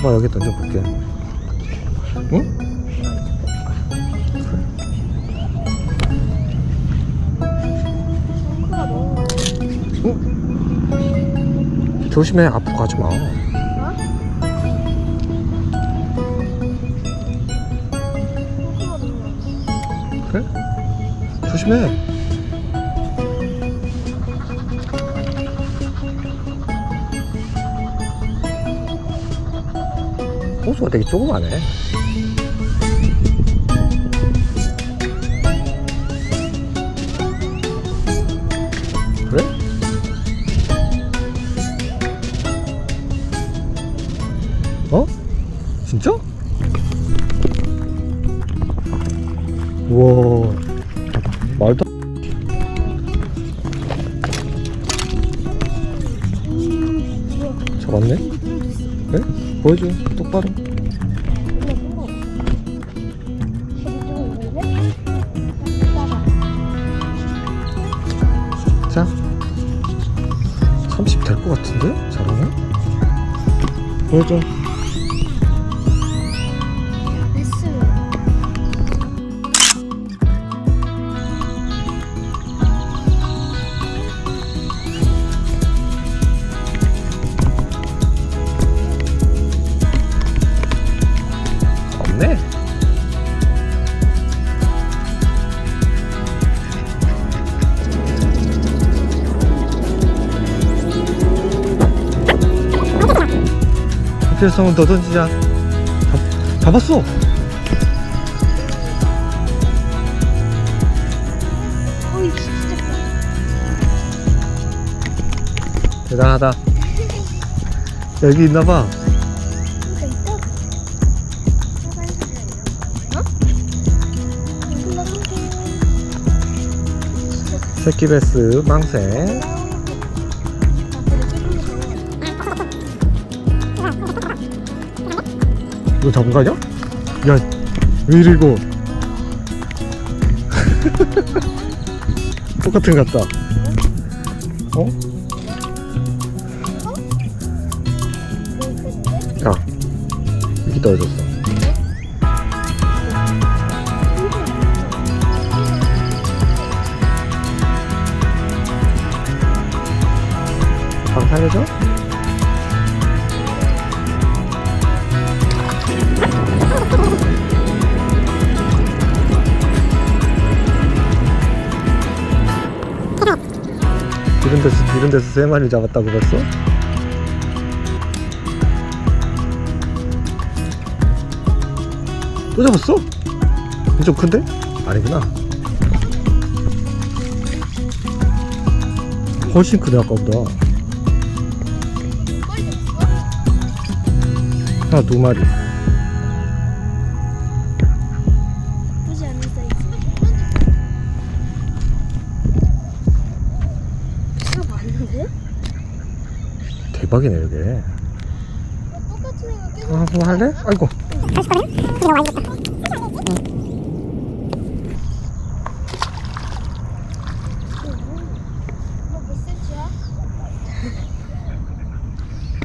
한번 여기 던져볼게. 응? 조심해. 앞으로 가지 마. 어? 콩크가 너무 많아. 그래? 조심해. 호수가 되게 조그마네. 그래? 어? 진짜? 우와. 말도. 잡았네? 그래? 보여줘 똑 필성은 더 던지자 잡, 잡았어. 대단하다 여기 있나봐? 새끼 베스 망새 거 아니야? 야, 왜 이거? 똑같은 것 같다. 어? 야, 여기 떨어졌어. 이런 데서 세 마리 잡았다고 벌써? 또 잡았어? 이좀 큰데? 아니구나. 훨씬 크네 아까보다. 하나 두 마리. 대박이네 이게. 계속 아, 한번 할래? 아이고. 센치야?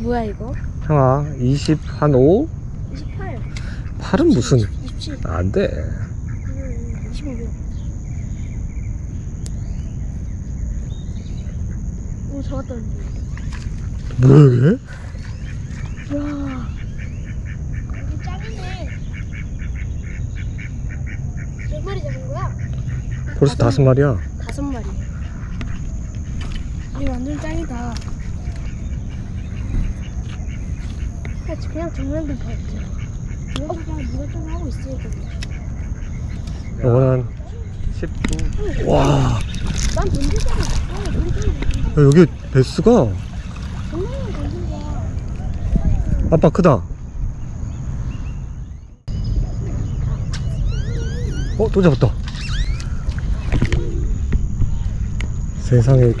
뭐야 이거? 형아, 20, 한 5? 28 8은 무슨. 27 안 돼. 음, 25秒오 잡았다 근데 뭐야 이게? 이야 여기 짱이네 몇 마리 잡은 거야? 벌써 다섯 마리야. 다섯 마리 이거 완전 짱이다 그냥 그냥 정면도 봤지 이거 좀 이거 좀 하고 있어야 돼. 이거는 19. 와, 난 아, 야, 여기 베스가 정면만 던진 거야 아빠 크다. 어, 또 잡았다. 세상에.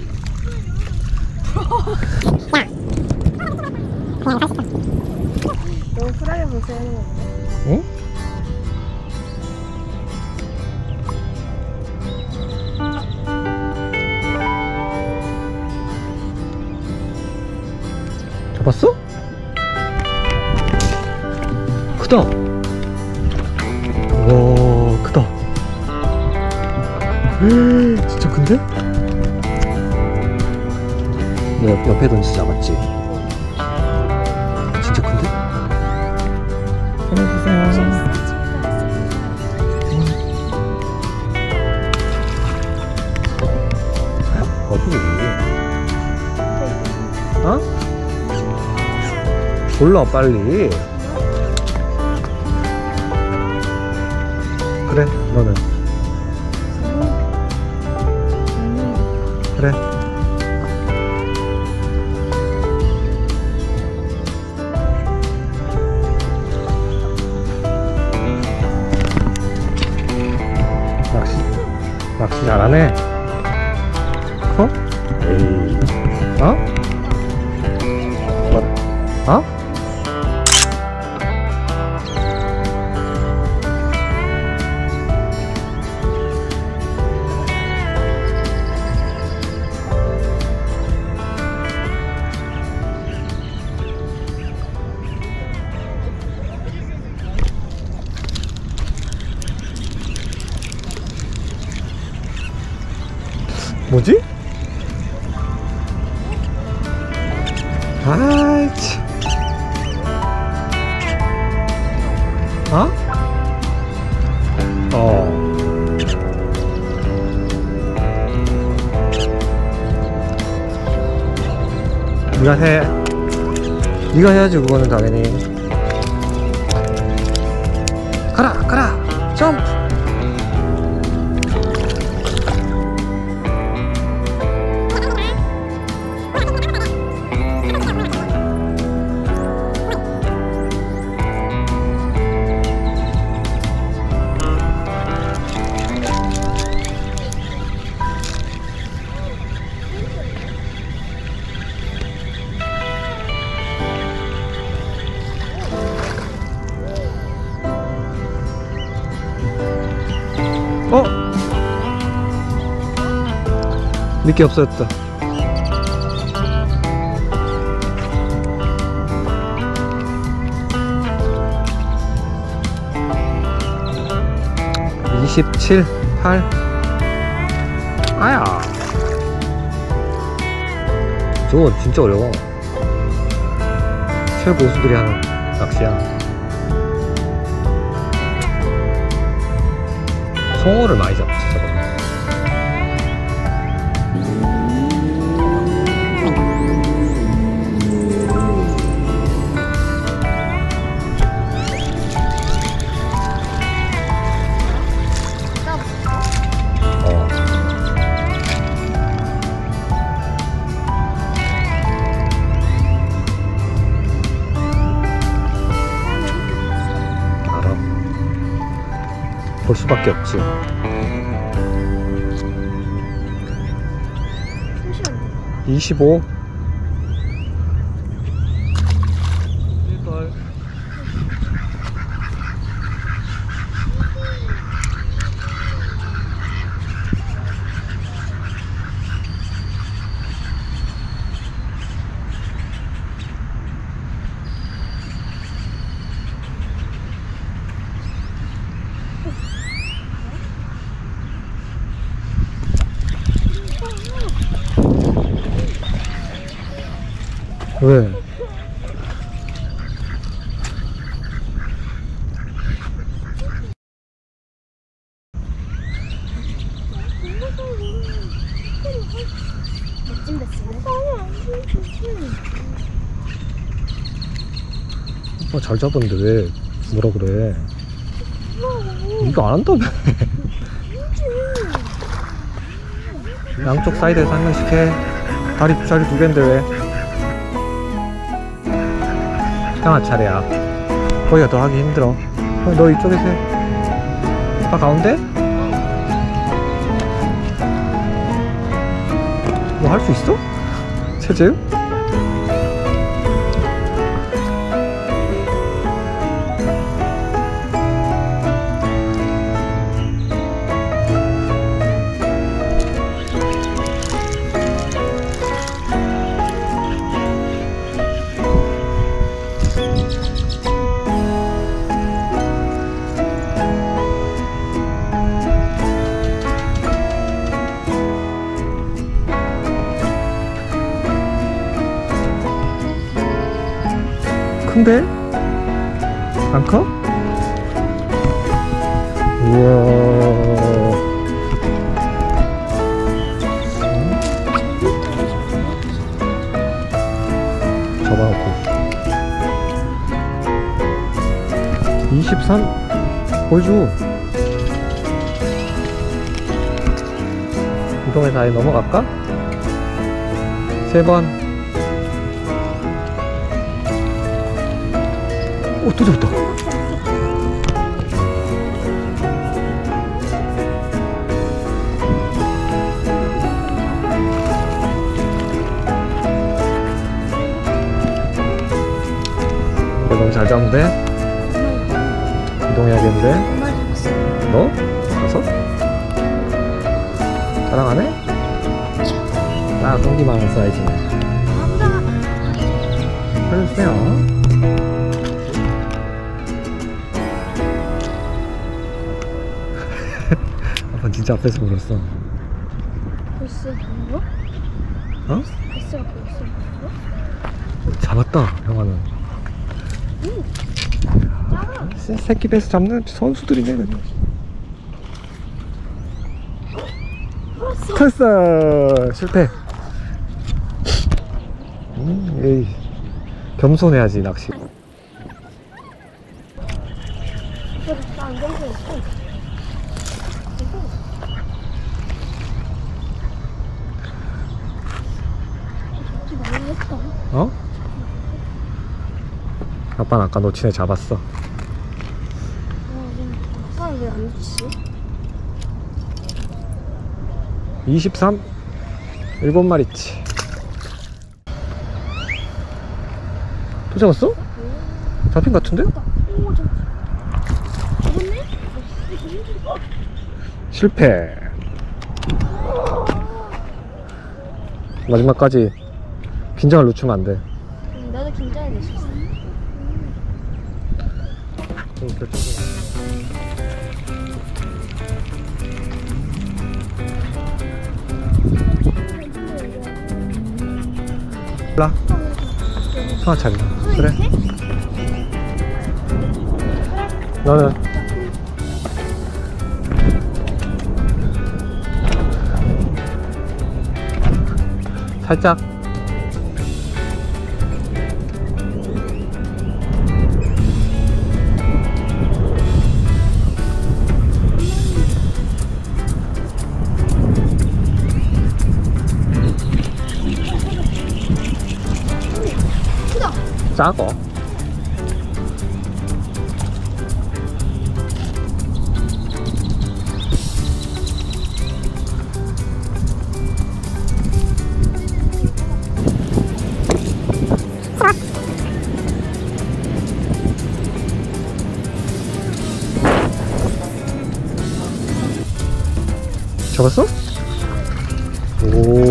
너무 쿨하게 보세요 크다. 와, 크다. 에이, 진짜 큰데? 너 옆, 옆에 던지 잡았지? 진짜 큰데? 해주세요. 거북이. 어? 골라 빨리. 그래, 너는. 그래. 낚시, 낚시 잘하네. 뭐지? 아이 참. 어? 어. 네가 해. 네가 해야지 그거는 당연히. 미끼 없어졌다. 이십칠, 팔. 아야. 저건 진짜 어려워. 최고수들이 하는 낚시야. 송어를 많이 잡지 저거는. 어. 볼 수밖에 없지. 잠시만요. 25. 왜? 멋진 베스네. 오빠 잘 잡았는데 왜 뭐라 그래? 이거 안 한다며. 양쪽 사이드에서 한 명씩 해. 다리 자리 두 개인데 왜? 형아 차례야. 거기가 더 하기 힘들어. 어, 너 이쪽에서 해. 아 가운데? 뭐할수 있어? 체제요? 23 보여줘 이동해서 아예 넘어갈까? 세번 오, 또 잡았다. 너무 잘 잡는데? 잡았어. 너? 가서? 자랑하네? 아, 똥기만 한 사이즈네. 아무나. 해주세요. 아빠 진짜 앞에서 울었어. 벌써 보여? 어? 벌써가 벌써 보여? 잡았다, 형아는. 작아. 새- 새끼 배서 잡는 선수들이네. 그냥. 클스 실패. 음, 에이, 겸손해야지 낚시. 있어. 아빠는 아까 놓친 애 잡았어. 아빠는 왜안 놓지? 23 일곱 마리치. 또 잡았어? 잡힌 것 같은데? 실패. 마지막까지 긴장을 늦추면 안 돼. 응, 나도 긴장이 됐었어. 몰라. 성아 차리. 그래. 너는 살짝. 작어. 잡았어? 오,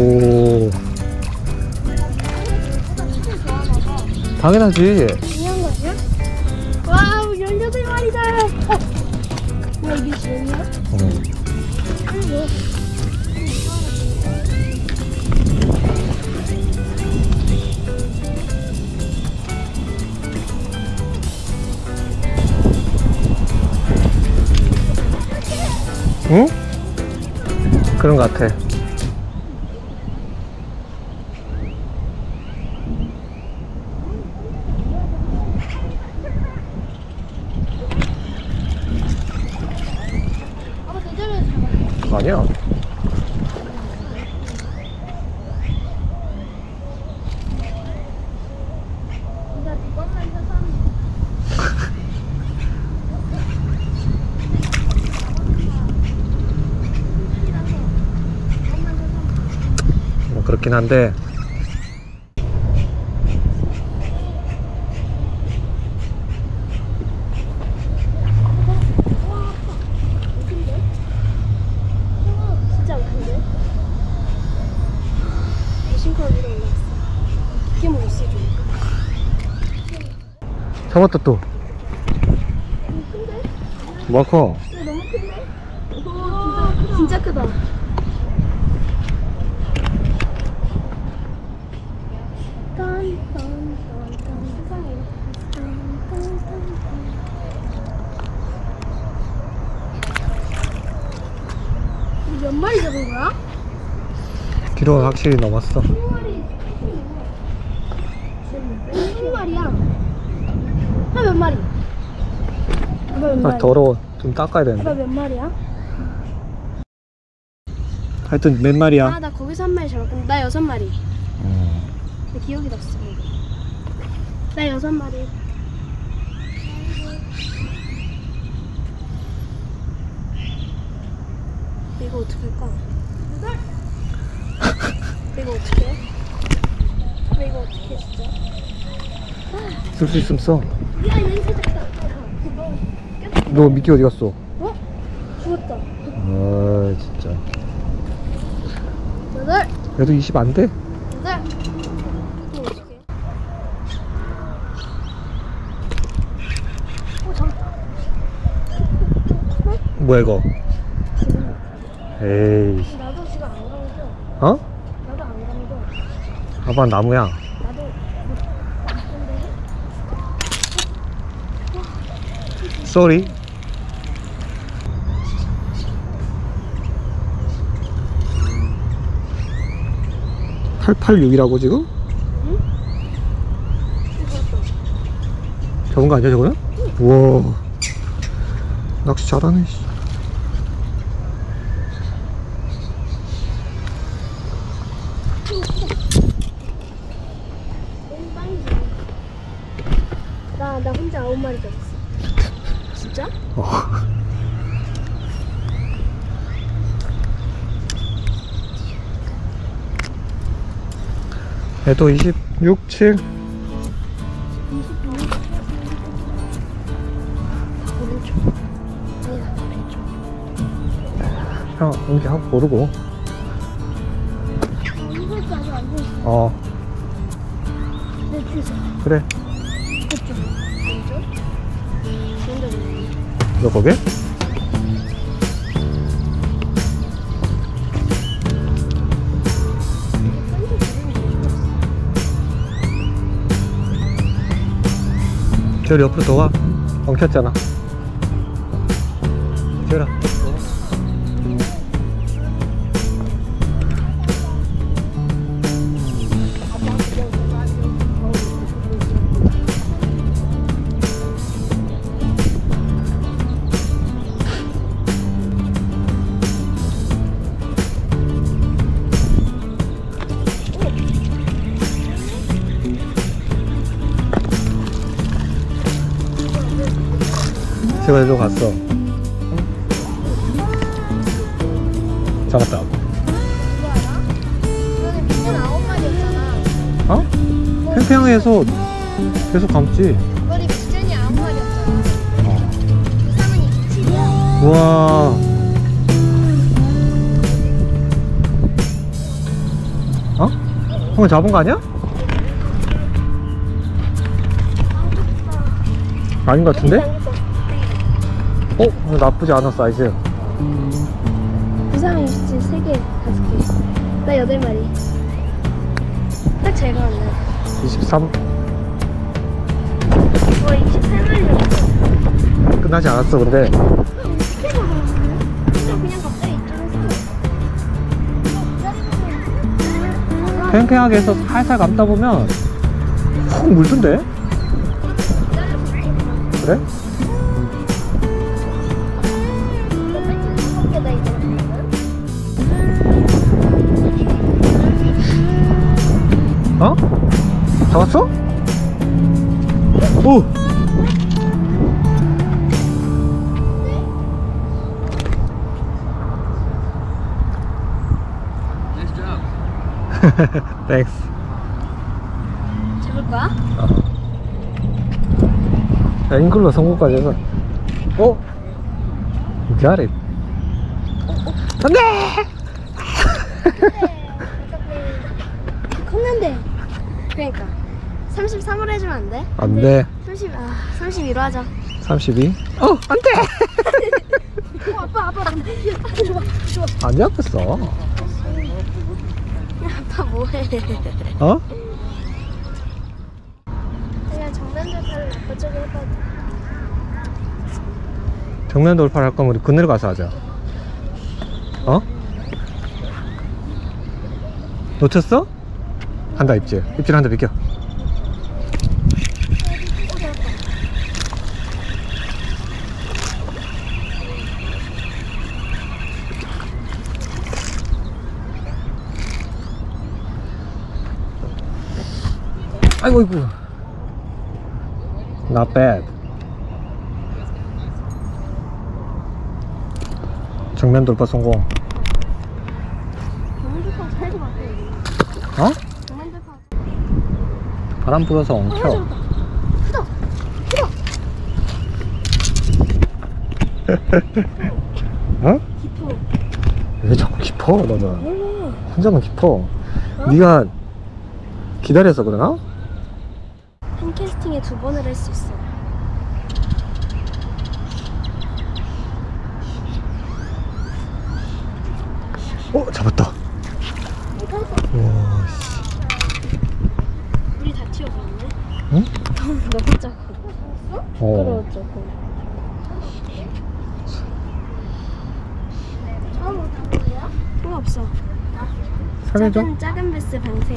당연하지. 중요한 거 아니야? 와우, 18마리다! 어! 뭐 이게 지금이야? 어. 아이고. 응? 그런 것 같아. 아빠 제대로 잡았어. 아니야. 나 이것만 사서 뭐 그렇긴 한데. 잡았다 또. 큰데? 뭐 커? 야, 너무 큰데? 오, 진짜 크다. 딴, 딴, 딴, 딴. 세상에. 기록은 확실히 넘었어. 20마리야. 한몇 마리? 아빠 몇 아, 마리? 더러워. 좀 닦아야 아빠 되는데. 몇 마리야? 하여튼 몇 마리야? 아, 나 거기서 한 마리 잡았거든. 나 여섯 마리. 음. 내 기억이 났어. 나 여섯 마리. 이거 어떻게 할까? 이거 어떻게 해? 나 이거 어떻게 해, 진짜? 쓸 수 있으면 써. 야, 냄새 잡다. 너 미끼 어디 갔어? 어? 죽었다. 아, 진짜. 여덟, 그래도 20 안 돼? 여덟. 이거 어떻게 해? 어, 잠깐. 뭐야, 이거? 에이. 나도 지금 안 감겨. 어? 나도 안 아빠 나무야. 쏘리. (886이라고) 지금? 죽었어. 적은 거 아니야 저거는? 우와 낚시 잘하네 씨. 너무 빵이지. 나, 나 혼자 아홉 마리 잡았어. 진짜? 어. 얘도 26, 7 오른쪽. 아니다, 왼쪽. 형 이렇게 하고 모르고 이것도 아직 안 보였어. 어 내 뒤에서. 그래 너 거기? 저 옆으로 더 와. 엉켰잖아. 재열 일로 갔어 잡았다. 어? 팽팽해서 계속 감지. 어. 그 사람은 27이야. 우와 어? 형은 잡은 거 아니야? 아닌 것 같은데? 어? 나쁘지 않아 사이즈 그 사람이 27, 3개, 5개. 나 8마리. 딱 잘 가왔네. 23 와, 28마리였어. 끝나지 않았어 근데. 팽팽하게 해서 살살 감다 보면 훅 물던데? 그래? 잡았어? 오! 땡스 잡을 거야? 앵글로 성공까지 해서 어? got it 안 돼! 컸는데. 그러니까 33으로 해주면 안 돼? 안 돼 30, 아, 32로 하자. 32 어! 안 돼! 어, 아빠, 아빠, 나, 좋아, 좋아. 안 잡혔어 아빠 뭐해? 어? 그냥 정면대파를 아빠 쪽에 해봐. 정면 돌파를 할 거면 우리 그늘에 가서 하자 어? 놓쳤어? 한다 입질 입질 한다 비켜 아이고 아이고 Not bad 정면 돌파 성공. 어? 바람 불어서 엉켜 크다. 어? 깊어. 왜 자꾸 깊어 너는 몰라. 혼자만 깊어 네가 기다려서 그러나? 한 캐스팅에 두 번을 할 수 있어. 어 잡았다 와 씨. 우리 다 튀어버렸네. 응? 너무 작고. 어 부끄러웠죠. 상관없어. 살려줘 작은 작은 베스 방생.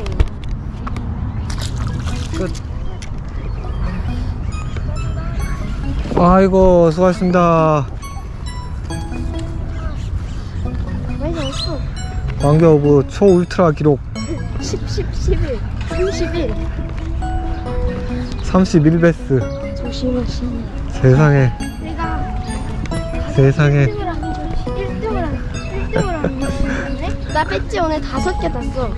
끝 아이고 수고하셨습니다. 왕겨 오브 초 울트라 기록 10, 10, 11, 31. 31베스 조심조심. 세상에 세상에 1등을 한 거, 1등을 한, 1등을 한 거. 있는데? 나 배지 오늘 다섯 개 땄어.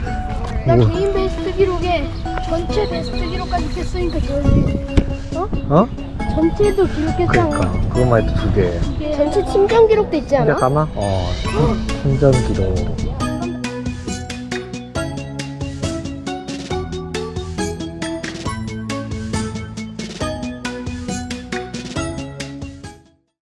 나. 개인 베스트 기록에 전체 베스트 기록까지 했으니까 저기 어? 어? 전체도 기록했잖아. 그러니까 그것만 해도 두 개 전체 팀전 기록도 있지 않아? 가마? 어 팀전 기록